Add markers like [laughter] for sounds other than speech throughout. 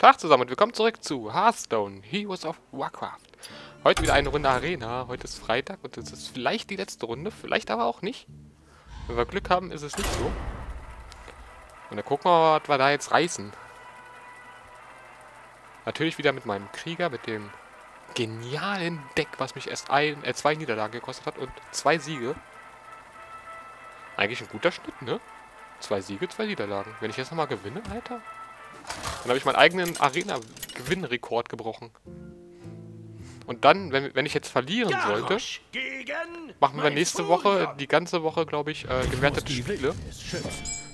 Tag zusammen und willkommen zurück zu Hearthstone, Heroes of Warcraft. Heute wieder eine Runde Arena. Heute ist Freitag und es ist vielleicht die letzte Runde, vielleicht aber auch nicht. Wenn wir Glück haben, ist es nicht so. Und dann gucken wir mal, was wir da jetzt reißen. Natürlich wieder mit meinem Krieger, mit dem genialen Deck, was mich erst ein, äh, zwei Niederlagen gekostet hat und zwei Siege. Eigentlich ein guter Schnitt, ne? Zwei Siege, zwei Niederlagen. Wenn ich jetzt nochmal gewinne, Alter, dann habe ich meinen eigenen Arena-Gewinnrekord gebrochen. Und dann, wenn, wenn ich jetzt verlieren sollte, machen wir nächste Woche, die ganze Woche, glaube ich, äh, gewertete Spiele.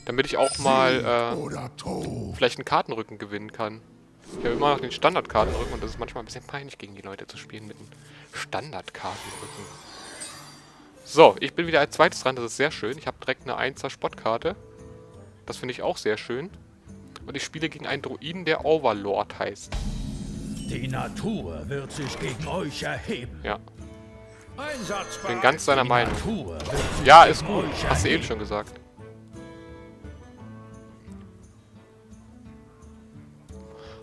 Damit ich auch mal äh, vielleicht einen Kartenrücken gewinnen kann. Ich habe immer noch den Standardkartenrücken und das ist manchmal ein bisschen peinlich, gegen die Leute zu spielen mit einem Standardkartenrücken. So, ich bin wieder als zweites dran, das ist sehr schön. Ich habe direkt eine 1er Spottkarte. Das finde ich auch sehr schön. Und ich spiele gegen einen Druiden, der Overlord heißt. Die Natur wird sich gegen euch erheben. Ja. Bin ganz seiner Meinung. Ja, ist gut. Hast du eben schon gesagt.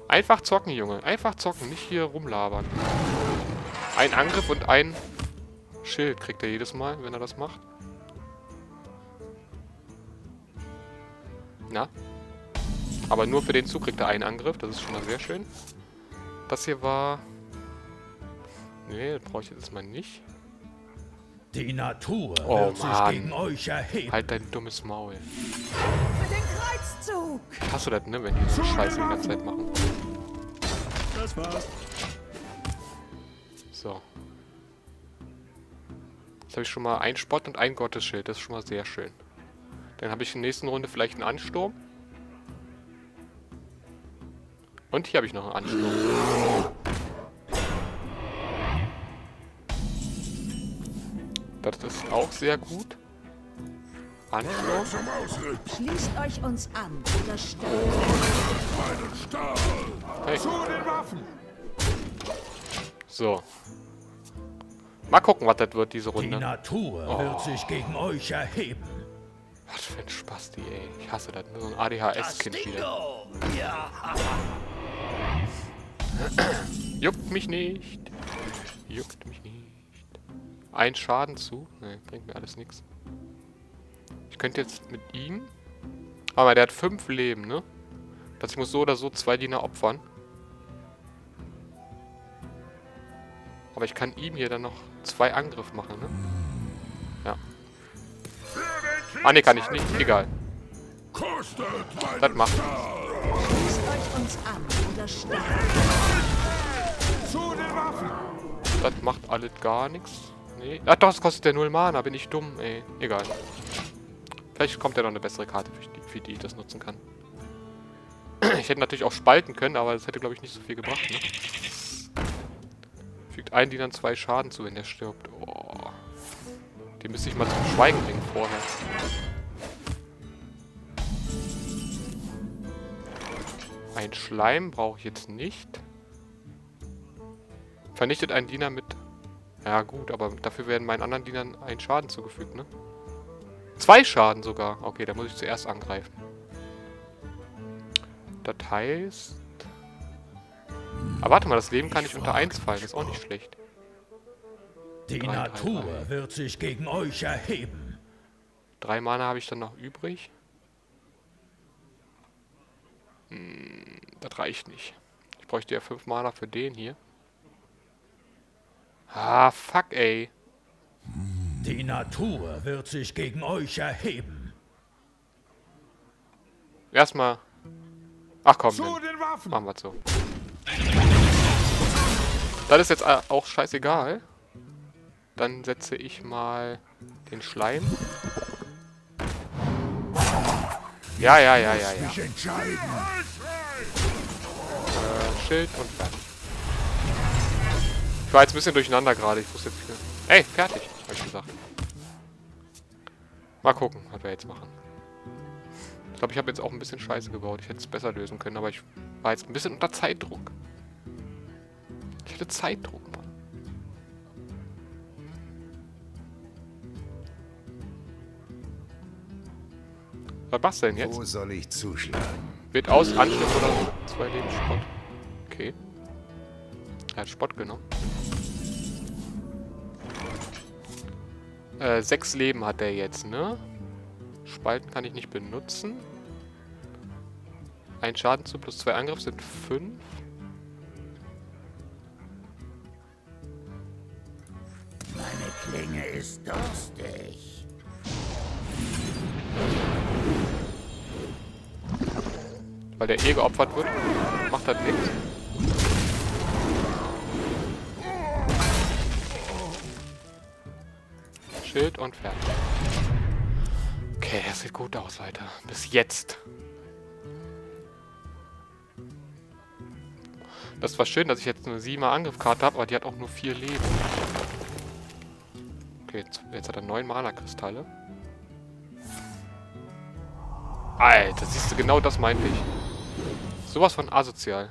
Einfach zocken, Junge. Einfach zocken, nicht hier rumlabern. Ein Angriff und ein Schild kriegt er jedes Mal, wenn er das macht. Na? Aber nur für den Zug kriegt er einen Angriff. Das ist schon mal sehr schön. Das hier war... Nee, das brauche ich jetzt mal nicht. Die Natur oh, wird Mann. sich gegen euch erheben. Halt dein dummes Maul. Für den Kreuzzug! Hast du das, ne, wenn die so Scheiße die ganze Zeit machen? Das war's. So. Jetzt habe ich schon mal ein Spott und ein Gottesschild. Das ist schon mal sehr schön. Dann habe ich in der nächsten Runde vielleicht einen Ansturm. Und hier habe ich noch einen Ansturm. Das ist auch sehr gut. Ansturm. Schließt euch uns an oder hey. So. Mal gucken, was das wird, diese Runde. Die Natur oh. wird sich gegen euch erheben. Was für ein Spasti, ey. Ich hasse das. So ein ADHS-Kind wieder. Ja. Juckt mich nicht. Juckt mich nicht. Ein Schaden zu. Ne, bringt mir alles nichts. Ich könnte jetzt mit ihm... Aber der hat fünf Leben, ne? Das ich muss so oder so zwei Diener opfern. Aber ich kann ihm hier dann noch zwei Angriff machen, ne? Ja. Ah, ne, kann ich nicht. Egal. Das macht. Uns an oder Zu den Waffen! Das macht alles gar nichts. Nee. Ach doch, das kostet ja null Mana. Bin ich dumm, ey. Egal. Vielleicht kommt ja noch eine bessere Karte, für die, für die ich das nutzen kann. [clears throat] Ich hätte natürlich auch spalten können, aber das hätte, glaube ich, nicht so viel gebracht, ne? Fügt einen, die dann zwei Schaden zu, wenn der stirbt. Oh. Die müsste ich mal zum Schweigen bringen vorher. Ein Schleim brauche ich jetzt nicht. Vernichtet einen Diener mit... Ja gut, aber dafür werden meinen anderen Dienern ein Schaden zugefügt, ne? Zwei Schaden sogar. Okay, da muss ich zuerst angreifen. Das heißt... Aber warte mal, das Leben kann nicht unter 1 fallen. Das ist auch nicht schlecht. Die drei, Natur drei, drei. wird sich gegen euch erheben. Drei Mana habe ich dann noch übrig. Hm, das reicht nicht. Ich bräuchte ja fünf Mana für den hier. Ah, fuck, ey. Die Natur wird sich gegen euch erheben. Erstmal. Ach komm, machen wir so. Das ist jetzt auch scheißegal. Dann setze ich mal den Schleim. Ja, ja, ja, ja, ja. Schild und fertig. Ich war jetzt ein bisschen durcheinander gerade. Ich wusste jetzt... Ey, fertig, habe ich gesagt. Mal gucken, was wir jetzt machen. Ich glaube, ich habe jetzt auch ein bisschen Scheiße gebaut. Ich hätte es besser lösen können, aber ich war jetzt ein bisschen unter Zeitdruck. Ich hatte Zeitdruck, Mann. Was machst du denn jetzt? Wo soll ich zuschlagen? Wird aus Anschluss oder zwei Leben Spott. Okay. Er hat Spott genommen. Äh, sechs Leben hat er jetzt, ne? Spalten kann ich nicht benutzen. Ein Schaden zu plus zwei Angriff sind fünf. Meine Klinge ist durstig. Weil der eh geopfert wird, macht das nichts. Schild und fertig. Okay, das sieht gut aus, weiter. Bis jetzt. Das war schön, dass ich jetzt eine 7er Angriffskarte habe, aber die hat auch nur 4 Leben. Okay, jetzt, jetzt hat er 9 Mana-Kristalle. Alter, siehst du, genau das meinte ich. Sowas von asozial.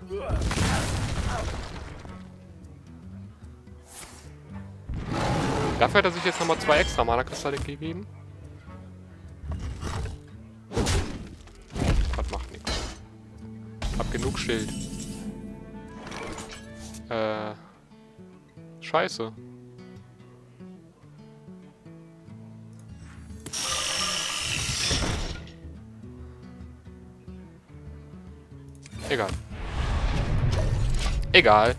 Dafür hat er sich jetzt nochmal zwei extra Mana-Kristalle gegeben. Das macht nichts. Hab genug Schild. Äh. Scheiße. Egal. Egal.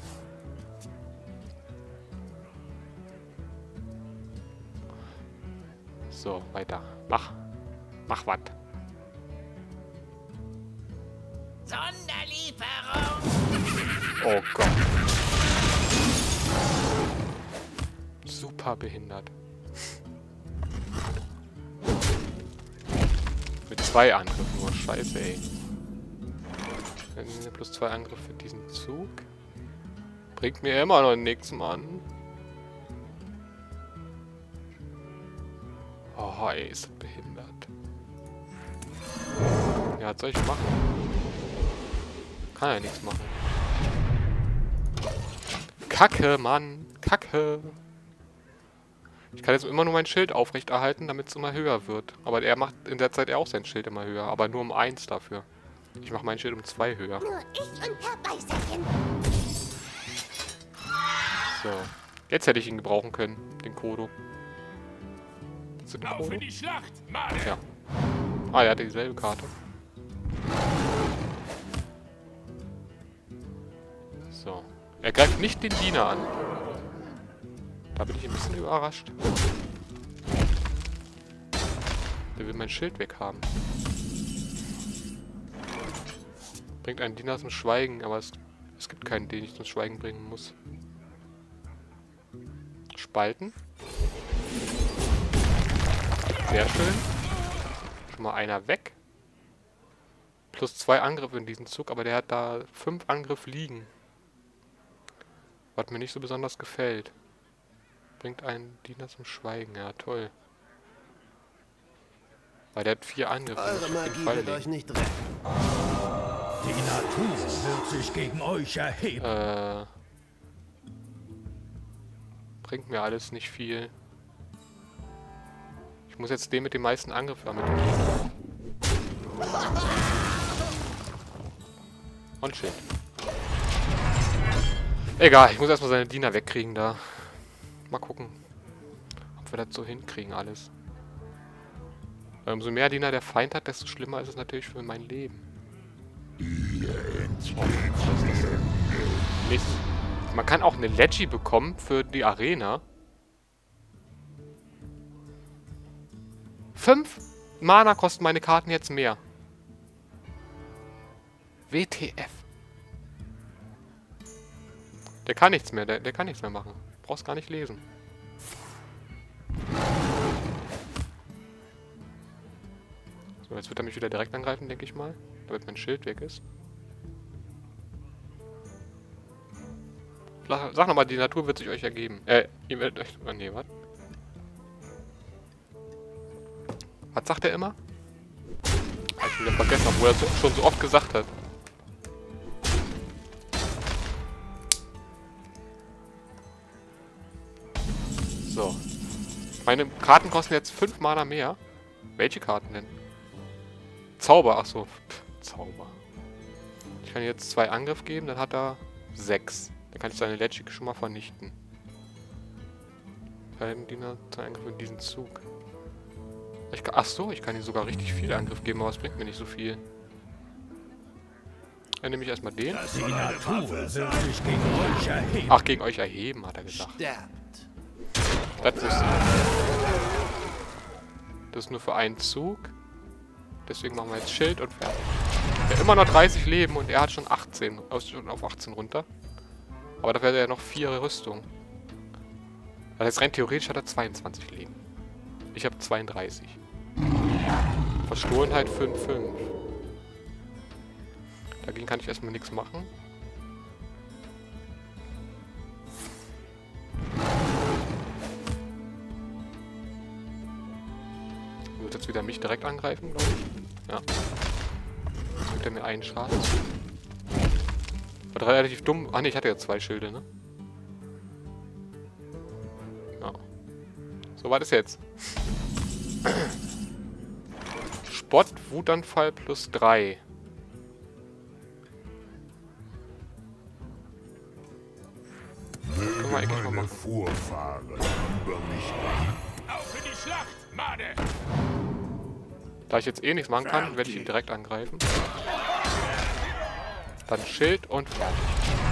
Weiter. Mach. Mach was. Sonderlieferung! Oh Gott. Super behindert. Mit zwei Angriffen nur. Scheiße, ey. Dann plus zwei Angriffe für diesen Zug. Bringt mir immer noch nichts, Mann. Oh, ey, ist das behindert. Ja, was soll ich machen? Kann ja nichts machen. Kacke, Mann. Kacke. Ich kann jetzt immer nur mein Schild aufrechterhalten, damit es immer höher wird. Aber er macht in der Zeit auch sein Schild immer höher. Aber nur um eins dafür. Ich mache mein Schild um zwei höher. Nur ich und Herr Beißerchen. So. Jetzt hätte ich ihn gebrauchen können, den Kodo. Das ein Auf Kodo? in die Schlacht, Mann! Ja. Ah, er hatte dieselbe Karte. So. Er greift nicht den Diener an. Da bin ich ein bisschen überrascht. Der will mein Schild weghaben. Bringt einen Diener zum Schweigen, aber es, es gibt keinen, den ich zum Schweigen bringen muss. Spalten. Sehr schön. Schon mal einer weg. Plus zwei Angriffe in diesem Zug, aber der hat da fünf Angriffe liegen. Was mir nicht so besonders gefällt. Bringt einen Diener zum Schweigen. Ja, toll. Weil der hat vier Angriffe. Eure Magie Fall wird euch nicht retten. Die Natur wird sich gegen euch erheben. Äh, bringt mir alles nicht viel. Ich muss jetzt den mit den meisten Angriffen damit. Und Schild. Egal, ich muss erstmal seine Diener wegkriegen da. Mal gucken, ob wir das so hinkriegen alles. Weil umso mehr Diener der Feind hat, desto schlimmer ist es natürlich für mein Leben. Nächsten. Man kann auch eine Leggy bekommen für die Arena. Fünf Mana kosten meine Karten jetzt mehr. WTF. Der kann nichts mehr, der, der kann nichts mehr machen. Brauchst gar nicht lesen. So, jetzt wird er mich wieder direkt angreifen, denke ich mal. Damit mein Schild weg ist. Sag nochmal, die Natur wird sich euch ergeben. Äh, ihr werdet euch... Oh, nee, was? Was sagt er immer? Hab ich wieder vergessen, obwohl er es schon so oft gesagt hat. So. Meine Karten kosten jetzt 5 Mana mehr. Welche Karten denn? Zauber, ach so. Pff, Zauber. Ich kann jetzt zwei Angriff geben, dann hat er sechs. Dann kann ich seine Legik schon mal vernichten. Beiden Diener, zwei Angriffe in diesen Zug. Ich kann, ach so, ich kann ihm sogar richtig viel Angriff geben, aber es bringt mir nicht so viel. Dann nehme ich erstmal den. Gegen. Ach, gegen euch erheben, hat er gesagt. Sterbt. Das wusste ich. Das ist nur für einen Zug. Deswegen machen wir jetzt Schild und fertig. Er hat immer noch 30 Leben und er hat schon 18, aus, schon auf 18 runter. Aber dafür hat er ja noch 4 Rüstung. Das heißt, rein theoretisch hat er 22 Leben. Ich habe 32. Verstohlenheit 5, 5. Dagegen kann ich erstmal nichts machen. Wird jetzt wieder mich direkt angreifen, glaube ich. Ja. Jetzt gibt er mir einen Schaden. War relativ dumm. Ah ne, ich hatte ja zwei Schilde, ne? Ja. So war das jetzt. Spott, Wutanfall plus 3. Können wir eigentlich mal machen. Vorfahren über mich. Auf in die Schlacht, Made! Da ich jetzt eh nichts machen kann, werde ich ihn direkt angreifen. Dann Schild und fertig.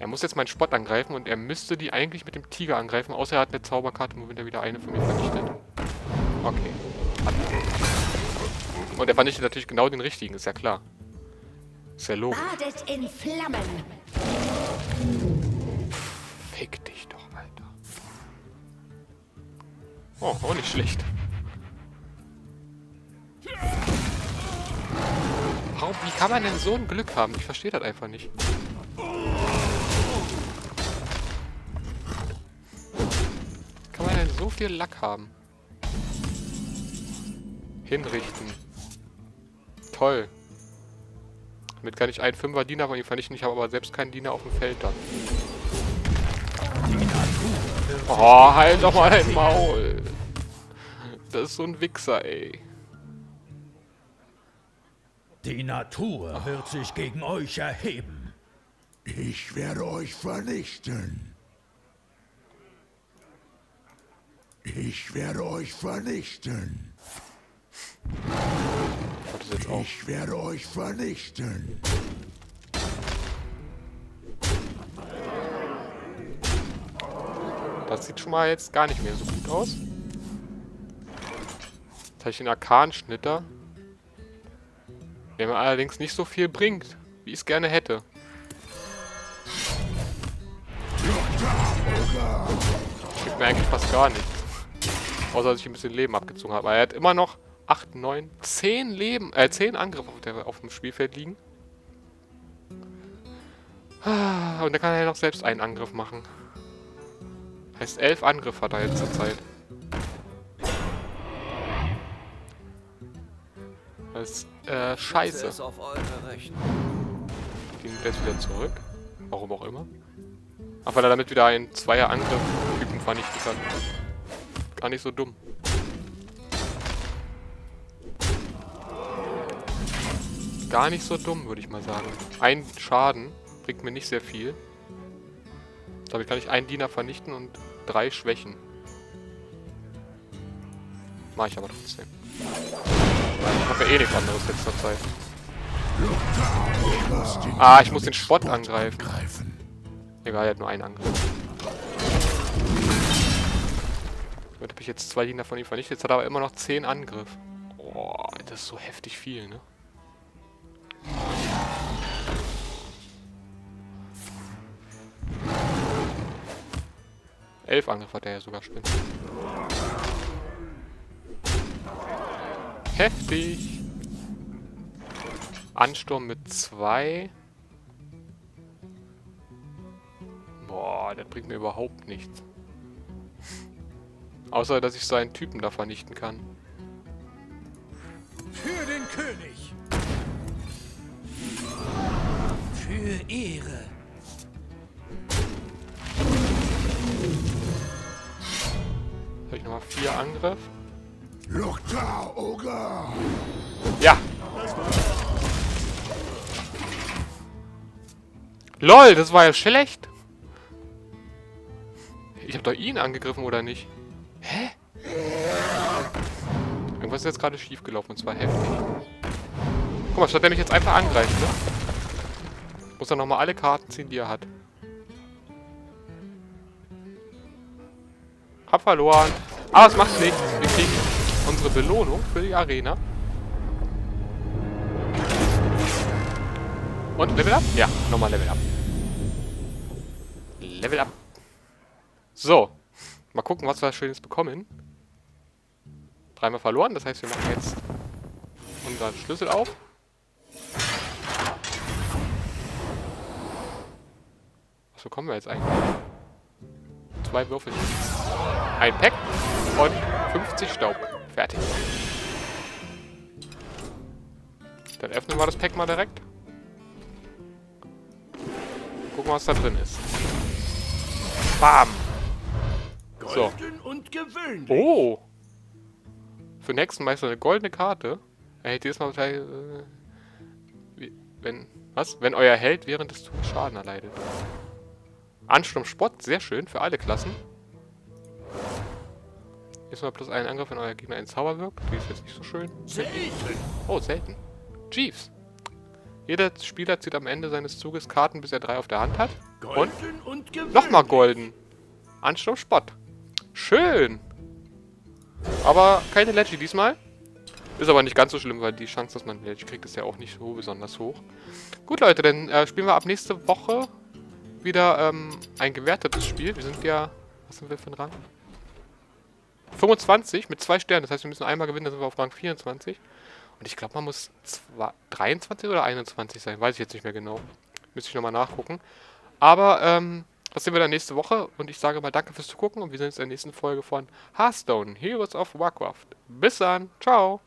Er muss jetzt meinen Spott angreifen und er müsste die eigentlich mit dem Tiger angreifen, außer er hat eine Zauberkarte, womit er wieder eine von mir vernichtet. Okay. Hat er. Und er vernichtet natürlich genau den richtigen, ist ja klar. Ist ja logisch. Badet in Flammen. Fick dich doch, Alter. Oh, auch nicht schlecht. Warum, wie kann man denn so ein Glück haben? Ich verstehe das einfach nicht. So viel Lack haben? Hinrichten. Toll. Damit kann ich einen Fünfer-Diener von ihm vernichten. Ich habe aber selbst keinen Diener auf dem Feld dann. Oh, halt doch mal dein Maul. Das ist so ein Wichser, ey. Die Natur wird sich gegen euch erheben. Ich werde euch vernichten. Ich werde euch vernichten. Ich werde euch vernichten. Das sieht schon mal jetzt gar nicht mehr so gut aus. Jetzt habe ich den Arkan-Schnitter. Der mir allerdings nicht so viel bringt, wie ich es gerne hätte. Gibt mir eigentlich fast gar nichts. Außer dass ich ein bisschen Leben abgezogen habe. Aber er hat immer noch 8, 9, 10 Leben, äh, 10 Angriffe auf, der, auf dem Spielfeld liegen. Ah, Und dann kann er ja noch selbst einen Angriff machen. Heißt, 11 Angriffe hat er jetzt zur Zeit. Das ist, äh, scheiße. Er jetzt wieder zurück. Warum auch immer. Ach, weil er damit wieder einen Zweier-Angriff-Typen vernichten kann. Gar nicht so dumm. Gar nicht so dumm, würde ich mal sagen. Ein Schaden bringt mir nicht sehr viel. Damit kann ich einen Diener vernichten und drei schwächen. Mach ich aber trotzdem. Ich habe ja eh nichts anderes letzter Zeit. Ah, ich muss den Spott angreifen. Greifen. Egal, er hat nur einen Angriff. Damit habe ich jetzt zwei Diener von ihm vernichtet. Jetzt hat er aber immer noch 10 Angriff. Boah, das ist so heftig viel, ne? Elf Angriff hat er ja sogar schon. Heftig. Ansturm mit zwei. Boah, das bringt mir überhaupt nichts. Außer, dass ich seinen Typen da vernichten kann. Für den König. Für Ehre. Habe ich nochmal vier Angriff. Ogre! Ja. LOL, das war ja schlecht. Ich habe doch ihn angegriffen, oder nicht? Hä? Irgendwas ist jetzt gerade schief gelaufen, und zwar heftig. Guck mal, statt der mich jetzt einfach angreift, ne? Muss er nochmal alle Karten ziehen, die er hat. Hab verloren. Aber es macht nichts. Wir kriegen unsere Belohnung für die Arena. Und Level Up? Ja, nochmal Level Up. Level Up. So. Mal gucken, was wir Schönes bekommen. Dreimal verloren, das heißt, wir machen jetzt unseren Schlüssel auf. Was bekommen wir jetzt eigentlich? Zwei Würfel. Ein Pack und 50 Staub. Fertig. Dann öffnen wir das Pack mal direkt. Gucken, was da drin ist. Bam! So. Oh! Für den Hexenmeister eine goldene Karte. Er hält jedes Mal gleich, äh, wenn, was? Wenn euer Held während des Zuges Schaden erleidet. Ansturm Spott, sehr schön, für alle Klassen. Jedes Mal plus einen Angriff, wenn euer Gegner einen Zauber wirkt. Die ist jetzt nicht so schön. Selten. Oh, selten. Jeeves. Jeder Spieler zieht am Ende seines Zuges Karten, bis er drei auf der Hand hat. Und Golden und. Nochmal golden. Ansturm Spott. Schön. Aber keine Leggy diesmal. Ist aber nicht ganz so schlimm, weil die Chance, dass man Leggy kriegt, ist ja auch nicht so besonders hoch. Gut, Leute, dann äh, spielen wir ab nächste Woche wieder ähm, ein gewertetes Spiel. Wir sind ja... Was sind wir für ein Rang? 25 mit zwei Sternen. Das heißt, wir müssen einmal gewinnen, dann sind wir auf Rang 24. Und ich glaube, man muss zwei, 23 oder 21 sein. Weiß ich jetzt nicht mehr genau. Müsste ich nochmal nachgucken. Aber, ähm, das sehen wir dann nächste Woche. Und ich sage mal danke fürs Zugucken. Und wir sehen uns in der nächsten Folge von Hearthstone, Heroes of Warcraft. Bis dann. Ciao.